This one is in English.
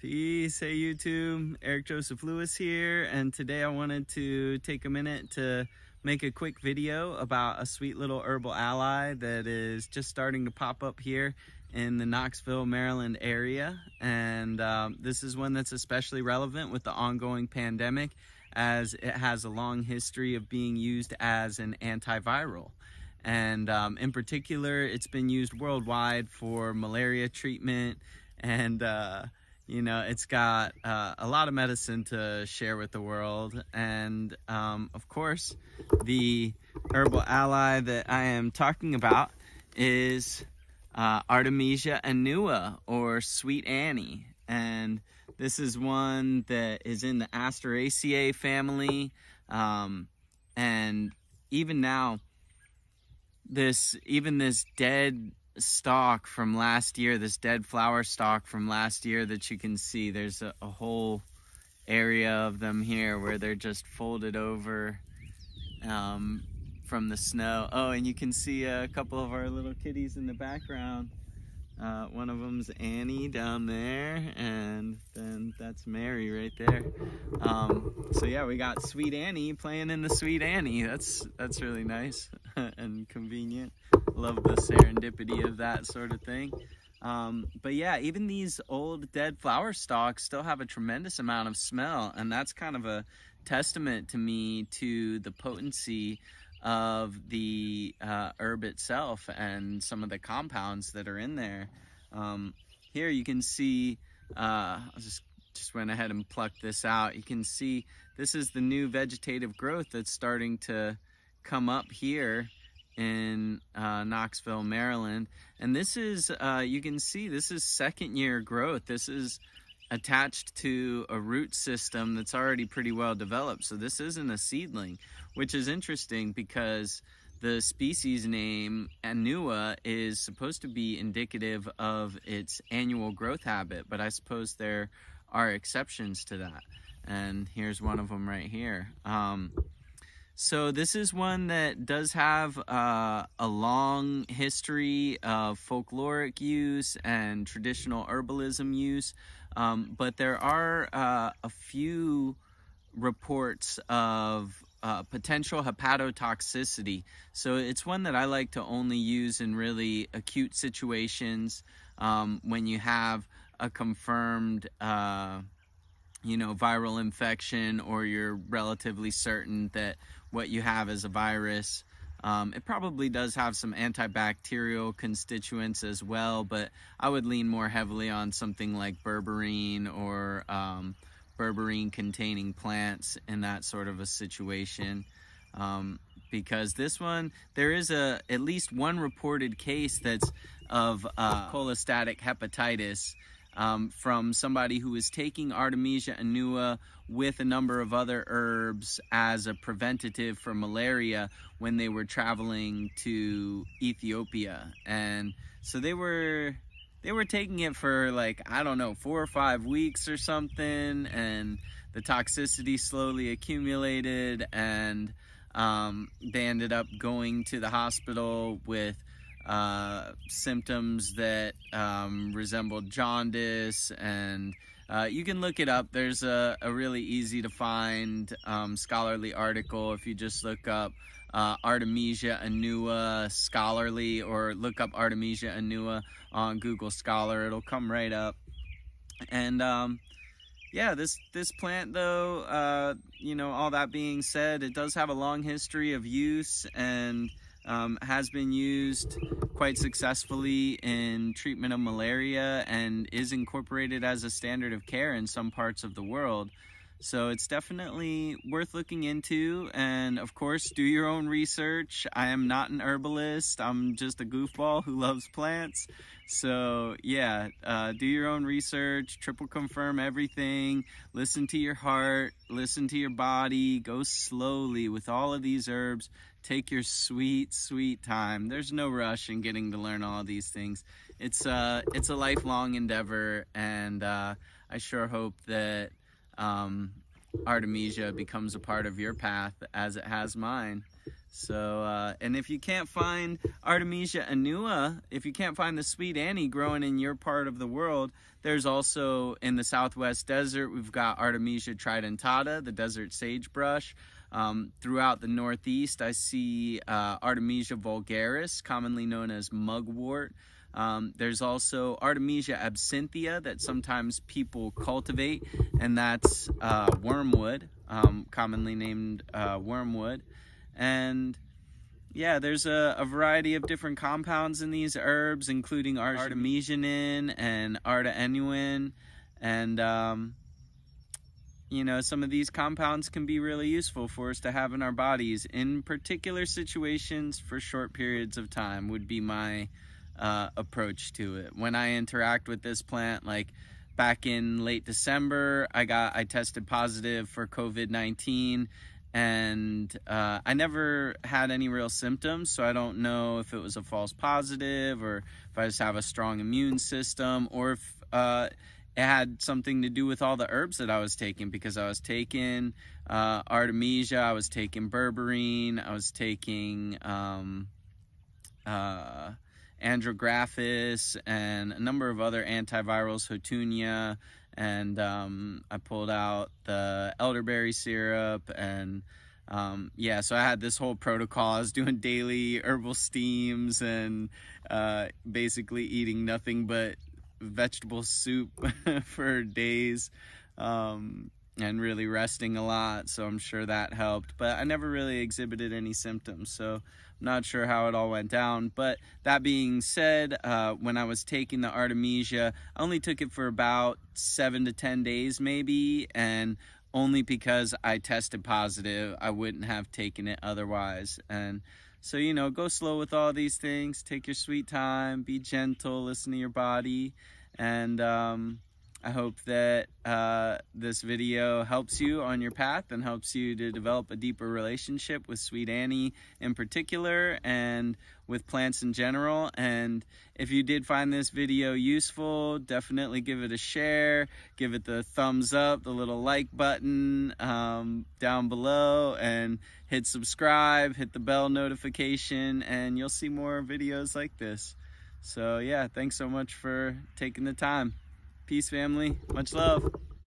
Peace, hey YouTube, Eric Joseph Lewis here, and today I wanted to take a minute to make a quick video about a sweet little herbal ally that is just starting to pop up here in the Knoxville, Maryland area. And um, this is one that's especially relevant with the ongoing pandemic as it has a long history of being used as an antiviral. And um, in particular, it's been used worldwide for malaria treatment and uh, you know, it's got uh, a lot of medicine to share with the world. And um, of course, the herbal ally that I am talking about is uh, Artemisia annua or Sweet Annie. And this is one that is in the Asteraceae family. Um, and even now, this even this dead stalk from last year, this dead flower stalk from last year that you can see. There's a, a whole area of them here where they're just folded over um, from the snow. Oh, and you can see a couple of our little kitties in the background. Uh, one of them's Annie down there, and then that's Mary right there. Um, so yeah, we got Sweet Annie playing in the Sweet Annie. That's that's really nice and convenient. Love the serendipity of that sort of thing. Um, but yeah, even these old dead flower stalks still have a tremendous amount of smell, and that's kind of a testament to me to the potency of the uh, herb itself and some of the compounds that are in there. Um, here you can see, uh, I just, just went ahead and plucked this out. You can see this is the new vegetative growth that's starting to come up here in uh, Knoxville, Maryland. And this is, uh, you can see, this is second year growth. This is attached to a root system that's already pretty well developed. So this isn't a seedling, which is interesting because the species name Annua is supposed to be indicative of its annual growth habit, but I suppose there are exceptions to that. And here's one of them right here. Um, so this is one that does have uh, a long history of folkloric use and traditional herbalism use, um, but there are uh, a few reports of uh, potential hepatotoxicity. So it's one that I like to only use in really acute situations um, when you have a confirmed uh, you know, viral infection or you're relatively certain that what you have is a virus. Um, it probably does have some antibacterial constituents as well, but I would lean more heavily on something like berberine or um, berberine containing plants in that sort of a situation. Um, because this one, there is a at least one reported case that's of uh, cholestatic hepatitis um, from somebody who was taking Artemisia annua with a number of other herbs as a preventative for malaria when they were traveling to Ethiopia. And so they were they were taking it for like I don't know, 4 or 5 weeks or something and the toxicity slowly accumulated and um, they ended up going to the hospital with uh, symptoms that um, resembled jaundice and uh, you can look it up. There's a, a really easy to find um, scholarly article if you just look up uh, Artemisia annua scholarly or look up Artemisia annua on Google Scholar. It'll come right up. And um, yeah, this this plant though, uh, you know, all that being said, it does have a long history of use and um, has been used quite successfully in treatment of malaria and is incorporated as a standard of care in some parts of the world. So it's definitely worth looking into. And of course, do your own research. I am not an herbalist. I'm just a goofball who loves plants. So yeah, uh, do your own research, triple confirm everything, listen to your heart, listen to your body, go slowly with all of these herbs. Take your sweet, sweet time. There's no rush in getting to learn all these things. It's, uh, it's a lifelong endeavor, and uh, I sure hope that um, Artemisia becomes a part of your path as it has mine. So, uh, and if you can't find Artemisia annua, if you can't find the sweet Annie growing in your part of the world, there's also in the Southwest desert, we've got Artemisia tridentata, the desert sagebrush. Um, throughout the Northeast, I see uh, Artemisia vulgaris, commonly known as mugwort. Um, there's also Artemisia absinthia that sometimes people cultivate, and that's uh, wormwood, um, commonly named uh, wormwood. And yeah, there's a, a, variety of different compounds in these herbs, including artemisinin and arteannuin. And, um, you know, some of these compounds can be really useful for us to have in our bodies in particular situations for short periods of time, would be my uh, approach to it. When I interact with this plant, like back in late December, I got I tested positive for COVID 19 and uh, I never had any real symptoms, so I don't know if it was a false positive or if I just have a strong immune system or if uh, it had something to do with all the herbs that I was taking because I was taking uh, artemisia, I was taking berberine, I was taking um, uh, andrographis and a number of other antivirals, Houttuynia, and um, I pulled out the elderberry syrup and um, yeah, so I had this whole protocol. I was doing daily herbal steams and uh, basically eating nothing but vegetable soup for days um, and really resting a lot. So I'm sure that helped. But I never really exhibited any symptoms. So I'm not sure how it all went down. But that being said, uh, when I was taking the Artemisia, I only took it for about seven to 10 days maybe. And only because I tested positive, I wouldn't have taken it otherwise. And so, you know, go slow with all these things. Take your sweet time. Be gentle. Listen to your body. And, um, I hope that uh, this video helps you on your path and helps you to develop a deeper relationship with Sweet Annie in particular and with plants in general. And if you did find this video useful, definitely give it a share, give it the thumbs up, the little like button um, down below, and hit subscribe, hit the bell notification, and you'll see more videos like this. So, yeah, thanks so much for taking the time. Peace, family. Much love.